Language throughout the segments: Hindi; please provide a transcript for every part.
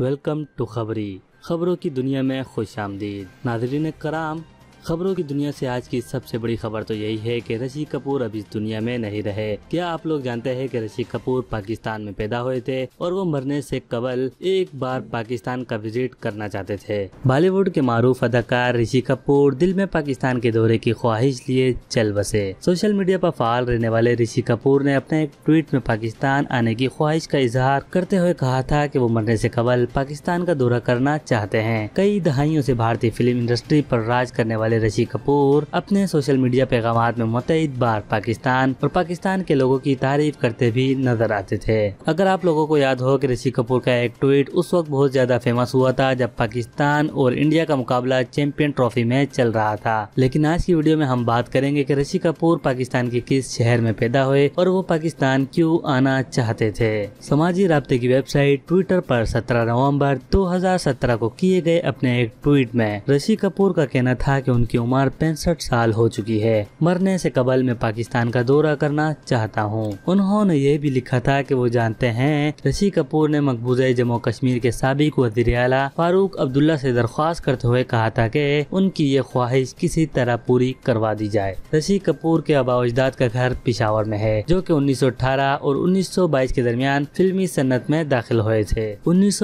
वेलकम टू खबरी। खबरों की दुनिया में खुश आमदीद। नाजरीन कराम खबरों की दुनिया से आज की सबसे बड़ी खबर तो यही है कि ऋषि कपूर अब इस दुनिया में नहीं रहे। क्या आप लोग जानते हैं कि ऋषि कपूर पाकिस्तान में पैदा हुए थे और वो मरने से कबल एक बार पाकिस्तान का विज़िट करना चाहते थे? बॉलीवुड के मारूफ अदाकार ऋषि कपूर दिल में पाकिस्तान के दौरे की ख्वाहिश लिए चल बसे। सोशल मीडिया पर फाल रहने वाले ऋषि कपूर ने अपने एक ट्वीट में पाकिस्तान आने की ख्वाहिश का इजहार करते हुए कहा था की वो मरने से कबल पाकिस्तान का दौरा करना चाहते हैं। कई दहाइयों से भारतीय फ़िल्म इंडस्ट्री पर राज करने वाले वाले ऋषि कपूर अपने सोशल मीडिया पैगाम में मुतद बार पाकिस्तान और पाकिस्तान के लोगों की तारीफ़ करते भी नज़र आते थे। अगर आप लोगों को याद हो कि ऋषि कपूर का एक ट्वीट उस वक्त बहुत ज़्यादा फ़ेमस हुआ था, जब पाकिस्तान और इंडिया का मुकाबला चैंपियन ट्रॉफी में चल रहा था। लेकिन आज की वीडियो में हम बात करेंगे कि ऋषि कपूर पाकिस्तान के किस शहर में पैदा हुए और वो पाकिस्तान क्यों आना चाहते थे। समाजी रबते की वेबसाइट ट्विटर पर 17 नवंबर 2017 को किए गए अपने एक ट्वीट में ऋषि कपूर का कहना था कि उनकी उम्र पैंसठ साल हो चुकी है। मरने से कबल में पाकिस्तान का दौरा करना चाहता हूँ। उन्होंने ये भी लिखा था कि वो जानते हैं ऋषि कपूर ने मकबूज जम्मू कश्मीर के सबक वज़ीर अला फारूक अब्दुल्ला से दरख्वास्त करते हुए कहा था कि उनकी ये ख्वाहिश किसी तरह पूरी करवा दी जाए। ऋषि कपूर के आबा अजदाद का घर पिशावर में है, जो कि 1918 और 1922 के दरमियान फिल्मी सन्नत में दाखिल हुए थे। उन्नीस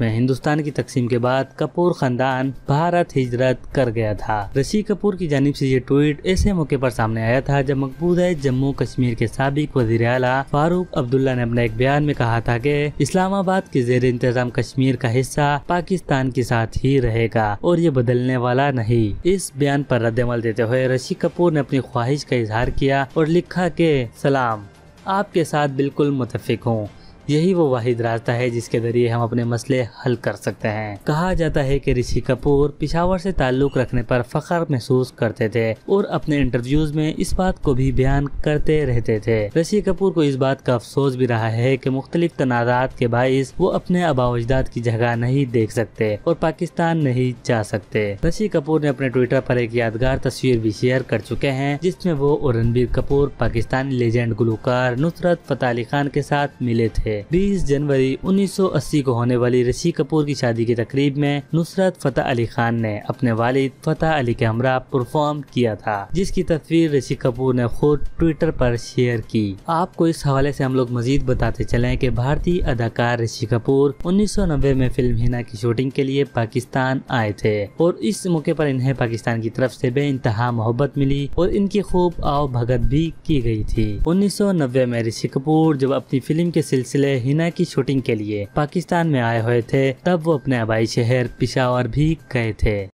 में हिंदुस्तान की तकसीम के बाद कपूर खानदान भारत हिजरत कर गया था। ऋषि कपूर की जानब से ये ट्वीट ऐसे मौके पर सामने आया था जब मकबूज जम्मू कश्मीर के सबक वज़ीर अला फारूक अब्दुल्ला ने अपने एक बयान में कहा था की इस्लामाबाद के जेर इंतज़ाम कश्मीर का हिस्सा पाकिस्तान के साथ ही रहेगा और ये बदलने वाला नहीं। इस बयान पर रद्दमल देते हुए ऋषि कपूर ने अपनी ख्वाहिश का इजहार किया और लिखा के, सलाम, आपके साथ बिल्कुल मुतफिक हूँ। यही वो वाहिद रास्ता है जिसके ज़रिए हम अपने मसले हल कर सकते हैं। कहा जाता है कि ऋषि कपूर पिशावर से ताल्लुक रखने पर फख्र महसूस करते थे और अपने इंटरव्यूज़ में इस बात को भी बयान करते रहते थे। ऋषि कपूर को इस बात का अफसोस भी रहा है कि मुख्तलिफ़ तनाजात के बायस वो अपने अबावजदाद की जगह नहीं देख सकते और पाकिस्तान नहीं जा सकते। ऋषि कपूर ने अपने ट्विटर पर एक यादगार तस्वीर भी शेयर कर चुके हैं, जिसमें वो और रणबीर कपूर पाकिस्तानी लेजेंड गुलकार नुसरत फतेह अली खान के साथ मिले थे। थे 20 जनवरी 1980 को होने वाली ऋषि कपूर की शादी की तकरीब में नुसरत फतेह अली खान ने अपने वालिद फतेह अली के हमरा परफॉर्म किया था, जिसकी तस्वीर ऋषि कपूर ने खुद ट्विटर पर शेयर की। आपको इस हवाले से हम लोग मजीद बताते चले कि भारतीय अदाकार ऋषि कपूर 1990 में फ़िल्म हिना की शूटिंग के लिए पाकिस्तान आए थे, और इस मौके पर इन्हें पाकिस्तान की तरफ़ से बे इंतहा मोहब्बत मिली, और इनकी खूब आओ भगत भी की गई थी। 1990 में ऋषि कपूर जब अपनी फ़िल्म के सिलसिले सिलसिले हिना की शूटिंग के लिए पाकिस्तान में आए हुए थे, तब वो अपने आबाई शहर पिशावर भी गए थे।